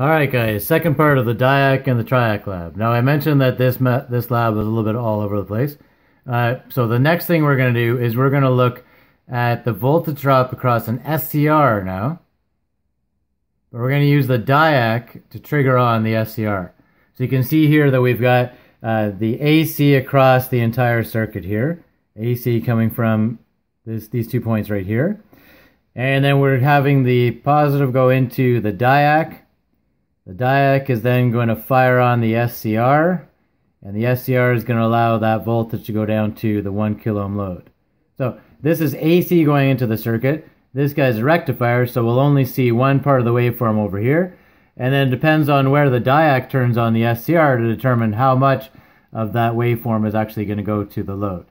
Alright guys, second part of the DIAC and the TRIAC lab. Now I mentioned that this this lab was a little bit all over the place. Uh, so the next thing we're going to do is we're going to look at the voltage drop across an SCR now. But we're going to use the DIAC to trigger on the SCR. So you can see here that we've got uh, the AC across the entire circuit here. AC coming from this, these two points right here. And then we're having the positive go into the DIAC the DIAC is then going to fire on the SCR, and the SCR is going to allow that voltage to go down to the 1 kilo ohm load. So this is AC going into the circuit. This guy's a rectifier, so we'll only see one part of the waveform over here. And then it depends on where the DIAC turns on the SCR to determine how much of that waveform is actually going to go to the load.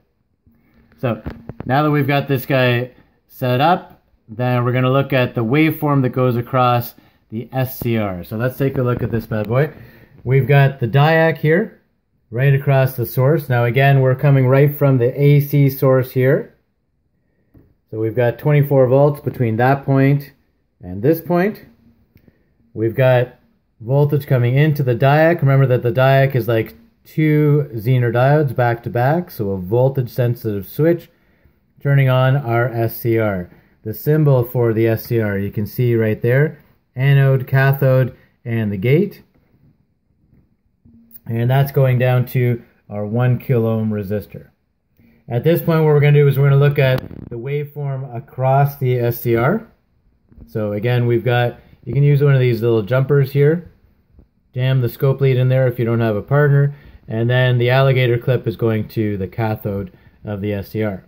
So now that we've got this guy set up, then we're going to look at the waveform that goes across the SCR. So let's take a look at this bad boy. We've got the DIAC here, right across the source. Now again, we're coming right from the AC source here. So we've got 24 volts between that point and this point. We've got voltage coming into the DIAC. Remember that the DIAC is like two Zener diodes back to back, so a voltage sensitive switch turning on our SCR. The symbol for the SCR you can see right there anode, cathode, and the gate. And that's going down to our 1 kilo ohm resistor. At this point, what we're going to do is we're going to look at the waveform across the SCR. So again, we've got, you can use one of these little jumpers here. Jam the scope lead in there if you don't have a partner. And then the alligator clip is going to the cathode of the SCR.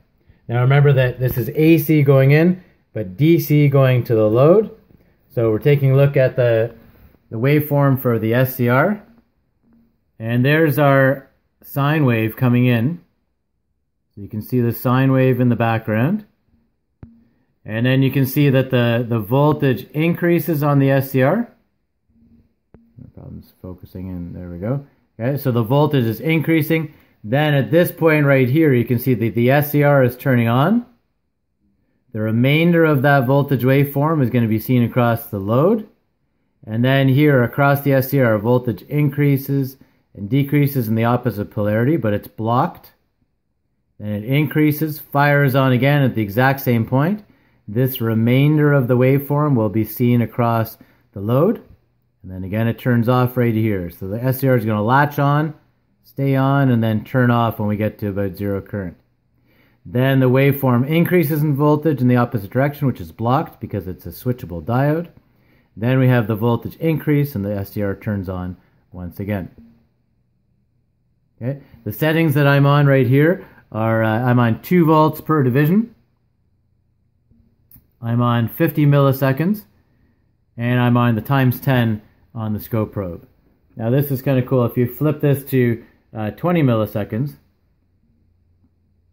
Now remember that this is AC going in, but DC going to the load. So we're taking a look at the, the waveform for the SCR. And there's our sine wave coming in. So you can see the sine wave in the background. And then you can see that the, the voltage increases on the SCR. No problems focusing in. There we go. Okay, so the voltage is increasing. Then at this point right here, you can see that the SCR is turning on. The remainder of that voltage waveform is going to be seen across the load. And then here across the SCR, voltage increases and decreases in the opposite polarity, but it's blocked. Then it increases, fires on again at the exact same point. This remainder of the waveform will be seen across the load. And then again, it turns off right here. So the SCR is going to latch on, stay on, and then turn off when we get to about zero current. Then the waveform increases in voltage in the opposite direction, which is blocked because it's a switchable diode. Then we have the voltage increase and the SCR turns on once again. Okay, the settings that I'm on right here are uh, I'm on 2 volts per division. I'm on 50 milliseconds. And I'm on the times 10 on the scope probe. Now this is kind of cool. If you flip this to uh, 20 milliseconds,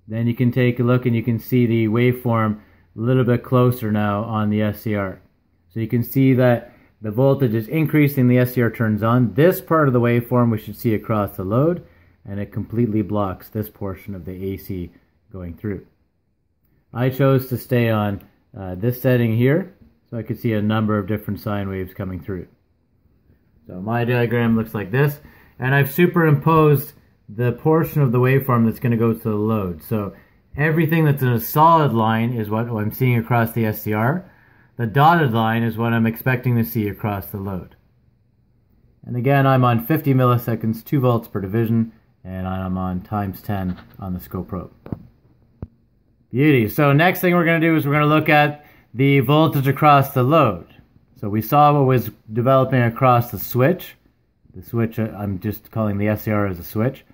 then you can take a look and you can see the waveform a little bit closer now on the SCR. So you can see that the voltage is increasing, the SCR turns on. This part of the waveform we should see across the load, and it completely blocks this portion of the AC going through. I chose to stay on uh, this setting here, so I could see a number of different sine waves coming through. So my diagram looks like this, and I've superimposed the portion of the waveform that's going to go to the load. So everything that's in a solid line is what I'm seeing across the SCR. The dotted line is what I'm expecting to see across the load. And again, I'm on 50 milliseconds, 2 volts per division, and I'm on times 10 on the scope probe. Beauty. So next thing we're going to do is we're going to look at the voltage across the load. So we saw what was developing across the switch. The switch, uh, I'm just calling the SCR as a switch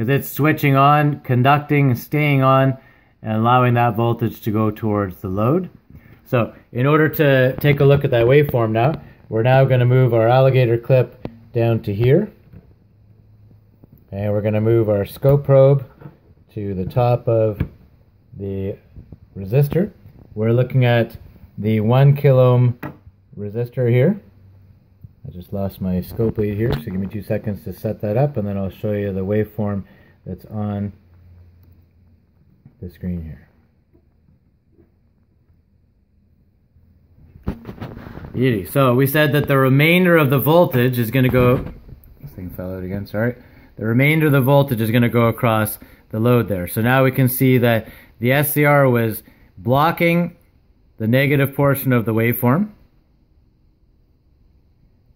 because it's switching on, conducting, staying on, and allowing that voltage to go towards the load. So in order to take a look at that waveform now, we're now going to move our alligator clip down to here. And we're going to move our scope probe to the top of the resistor. We're looking at the 1 kilo resistor here. I just lost my scope lead here, so give me two seconds to set that up, and then I'll show you the waveform that's on the screen here. Beauty. So we said that the remainder of the voltage is going to go, this thing fell out again, sorry. The remainder of the voltage is going to go across the load there. So now we can see that the SCR was blocking the negative portion of the waveform.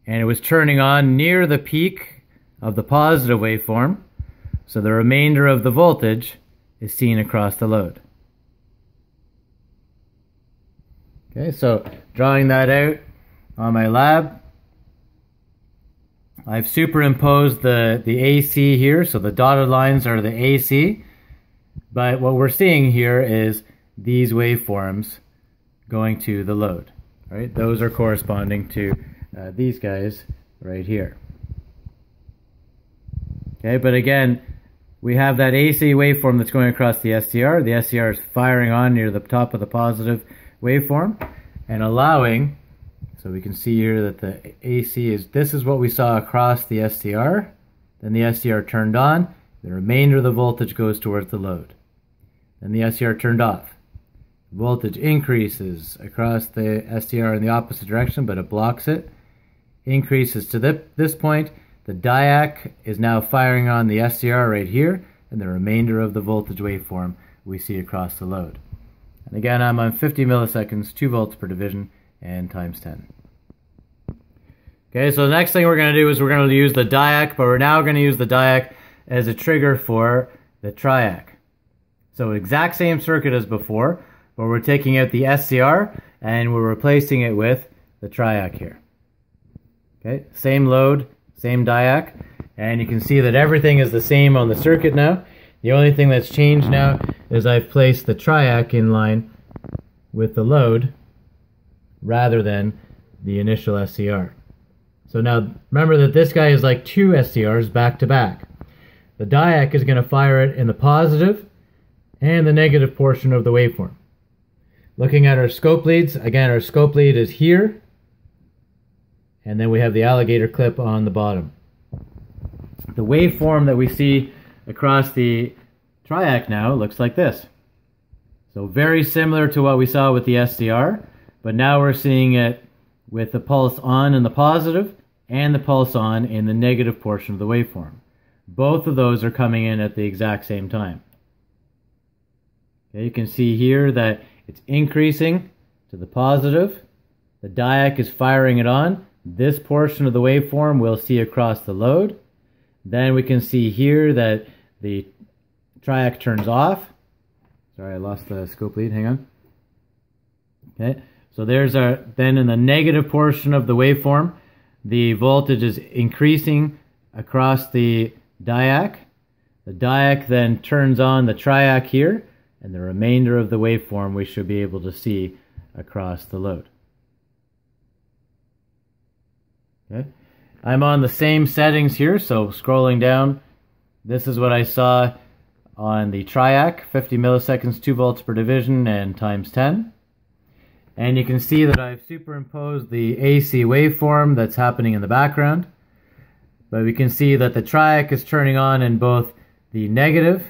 And it was turning on near the peak of the positive waveform. So the remainder of the voltage is seen across the load. Okay, so drawing that out on my lab, I've superimposed the, the AC here, so the dotted lines are the AC, but what we're seeing here is these waveforms going to the load, right? Those are corresponding to uh, these guys right here. Okay, but again, we have that AC waveform that's going across the SCR. The SCR is firing on near the top of the positive waveform and allowing, so we can see here that the AC is, this is what we saw across the SCR. Then the SCR turned on, the remainder of the voltage goes towards the load. Then the SCR turned off. Voltage increases across the SCR in the opposite direction, but it blocks it. Increases to this point. The diac is now firing on the SCR right here, and the remainder of the voltage waveform we see across the load. And again, I'm on 50 milliseconds, 2 volts per division, and times 10. Okay, so the next thing we're going to do is we're going to use the diac, but we're now going to use the diac as a trigger for the triac. So exact same circuit as before, but we're taking out the SCR and we're replacing it with the triac here. Okay, same load, same diac, and you can see that everything is the same on the circuit now. The only thing that's changed now is I've placed the triac in line with the load rather than the initial SCR. So now remember that this guy is like two SCRs back to back. The diac is going to fire it in the positive and the negative portion of the waveform. Looking at our scope leads, again our scope lead is here and then we have the alligator clip on the bottom. The waveform that we see across the triac now looks like this. So very similar to what we saw with the SCR, but now we're seeing it with the pulse on in the positive and the pulse on in the negative portion of the waveform. Both of those are coming in at the exact same time. Okay, you can see here that it's increasing to the positive. The diac is firing it on. This portion of the waveform we'll see across the load. Then we can see here that the triac turns off. Sorry, I lost the scope lead. Hang on. Okay, so there's our, then in the negative portion of the waveform, the voltage is increasing across the diac. The diac then turns on the triac here, and the remainder of the waveform we should be able to see across the load. Okay. I'm on the same settings here, so scrolling down, this is what I saw on the triac, 50 milliseconds, 2 volts per division, and times 10. And you can see that I've superimposed the AC waveform that's happening in the background. But we can see that the triac is turning on in both the negative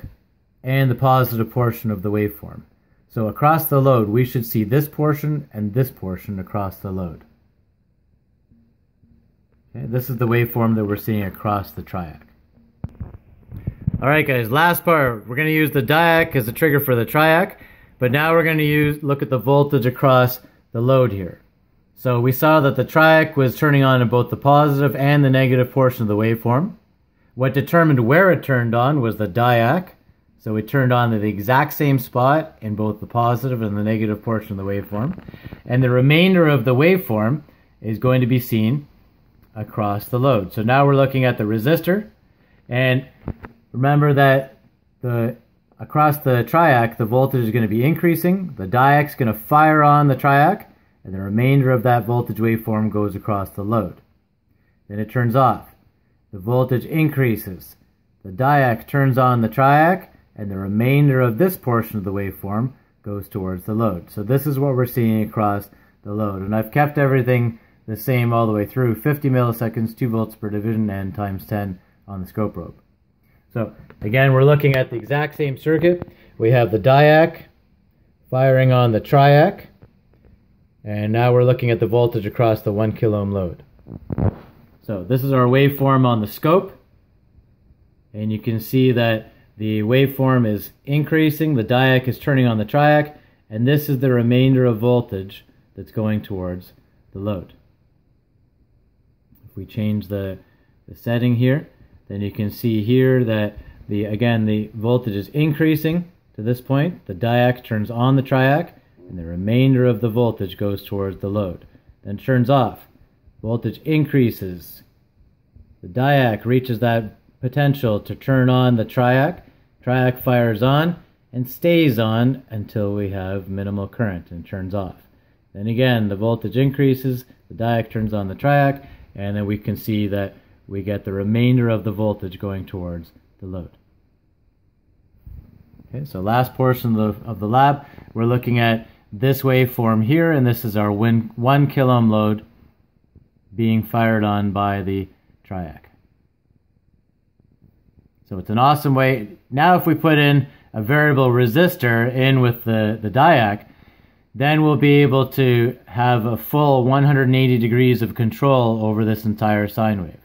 and the positive portion of the waveform. So across the load, we should see this portion and this portion across the load. Okay, this is the waveform that we're seeing across the triac. Alright guys, last part. We're going to use the diac as a trigger for the triac, but now we're going to use look at the voltage across the load here. So we saw that the triac was turning on in both the positive and the negative portion of the waveform. What determined where it turned on was the diac. So it turned on at the exact same spot in both the positive and the negative portion of the waveform. And the remainder of the waveform is going to be seen across the load. So now we're looking at the resistor. And remember that the across the triac, the voltage is going to be increasing. The diac is going to fire on the triac, and the remainder of that voltage waveform goes across the load. Then it turns off. The voltage increases. The diac turns on the triac, and the remainder of this portion of the waveform goes towards the load. So this is what we're seeing across the load. And I've kept everything the same all the way through, 50 milliseconds, 2 volts per division, and times 10 on the scope probe. So again, we're looking at the exact same circuit. We have the diac firing on the triac, And now we're looking at the voltage across the 1 kilo ohm load. So this is our waveform on the scope. And you can see that the waveform is increasing, the diac is turning on the triac, and this is the remainder of voltage that's going towards the load. If we change the, the setting here, then you can see here that the again the voltage is increasing to this point. The diac turns on the triac, and the remainder of the voltage goes towards the load. Then turns off. Voltage increases. The diac reaches that potential to turn on the triac. Triac fires on and stays on until we have minimal current and turns off. Then again, the voltage increases, the diac turns on the triac, and then we can see that we get the remainder of the voltage going towards the load. Okay, so last portion of the, of the lab, we're looking at this waveform here, and this is our 1 kilo ohm load being fired on by the triac. So it's an awesome way. Now if we put in a variable resistor in with the, the diac, then we'll be able to have a full 180 degrees of control over this entire sine wave.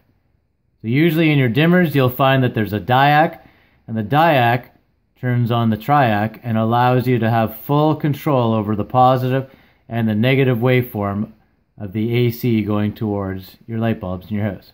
So usually in your dimmers, you'll find that there's a diac, and the diac turns on the triac and allows you to have full control over the positive and the negative waveform of the AC going towards your light bulbs in your house.